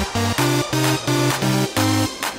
なるほど。